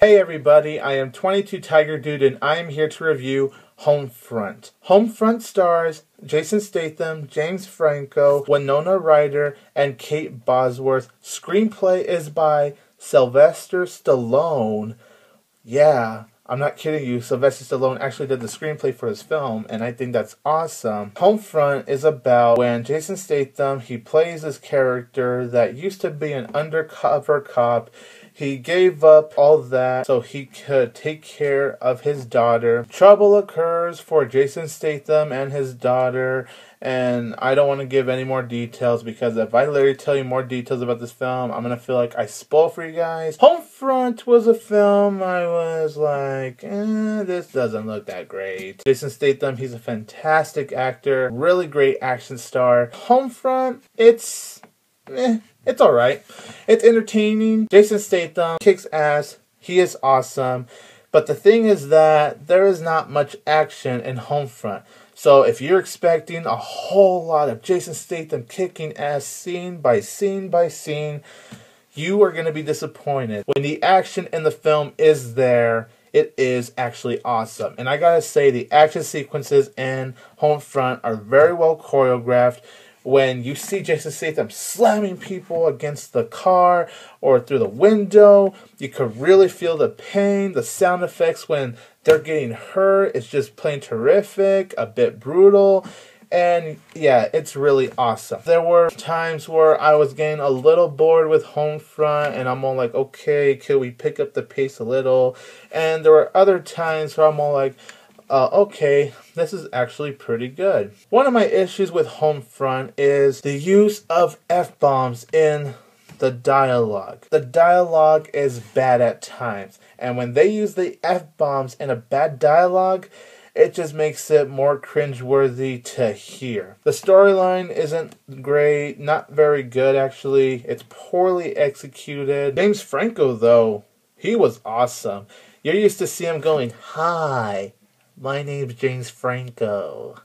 Hey everybody, I am 22 Tiger Dude and I am here to review Homefront. Homefront stars Jason Statham, James Franco, Winona Ryder, and Kate Bosworth. Screenplay is by Sylvester Stallone. Yeah, I'm not kidding you. Sylvester Stallone actually did the screenplay for his film, and I think that's awesome. Homefront is about when Jason Statham he plays this character that used to be an undercover cop he gave up all that so he could take care of his daughter. Trouble occurs for Jason Statham and his daughter, and I don't want to give any more details because if I literally tell you more details about this film, I'm gonna feel like I spoil for you guys. Homefront was a film I was like, eh, this doesn't look that great. Jason Statham, he's a fantastic actor, really great action star. Homefront, it's eh, it's alright. It's entertaining. Jason Statham kicks ass. He is awesome. But the thing is that there is not much action in Homefront. So if you're expecting a whole lot of Jason Statham kicking ass scene by scene by scene, you are going to be disappointed. When the action in the film is there, it is actually awesome. And I gotta say, the action sequences in Homefront are very well choreographed when you see Jason Statham slamming people against the car or through the window, you could really feel the pain. The sound effects when they're getting hurt, it's just plain terrific, a bit brutal. And yeah, it's really awesome. There were times where I was getting a little bored with Homefront, and I'm all like, okay, could we pick up the pace a little? And there were other times where I'm all like, uh, okay, this is actually pretty good. One of my issues with Homefront is the use of F-bombs in the dialogue. The dialogue is bad at times, and when they use the F-bombs in a bad dialogue, it just makes it more cringeworthy to hear. The storyline isn't great, not very good actually. It's poorly executed. James Franco, though, he was awesome. You're used to see him going, Hi, my name's James Franco.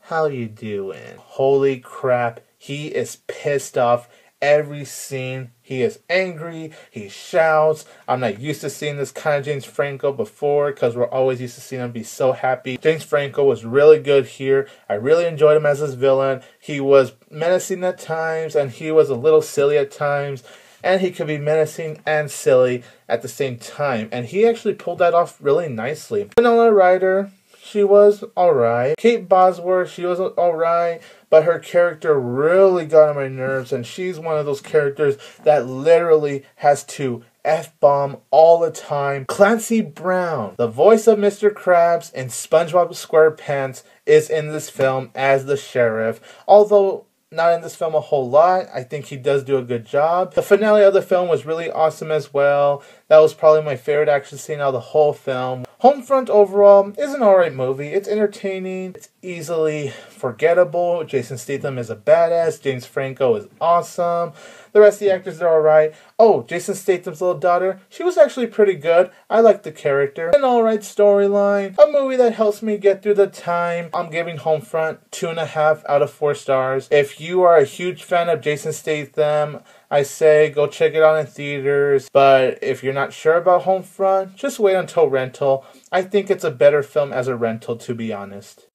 How you doing? Holy crap, he is pissed off every scene. He is angry, he shouts. I'm not used to seeing this kind of James Franco before because we're always used to seeing him be so happy. James Franco was really good here. I really enjoyed him as his villain. He was menacing at times and he was a little silly at times and he could be menacing and silly at the same time. And he actually pulled that off really nicely. Winona Ryder, she was alright. Kate Bosworth, she was alright, but her character really got on my nerves, and she's one of those characters that literally has to F bomb all the time. Clancy Brown, the voice of Mr. Krabs in SpongeBob SquarePants, is in this film as the sheriff. Although not in this film a whole lot. I think he does do a good job. The finale of the film was really awesome as well. That was probably my favorite action scene out of the whole film. Homefront overall is an alright movie. It's entertaining. It's easily forgettable. Jason Statham is a badass. James Franco is awesome. The rest of the actors are alright. Oh, Jason Statham's little daughter, she was actually pretty good. I like the character. An alright storyline. A movie that helps me get through the time. I'm giving Homefront two and a half out of four stars. If you are a huge fan of Jason Statham, I say go check it out in theaters. But if you're not sure about Homefront, just wait until rental. I think it's a better film as a rental, to be honest.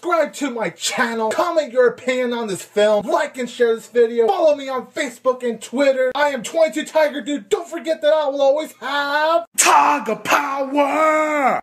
Subscribe to my channel, comment your opinion on this film, like and share this video, follow me on Facebook and Twitter. I am 22 Tiger Dude. Don't forget that I will always have Tiger Power!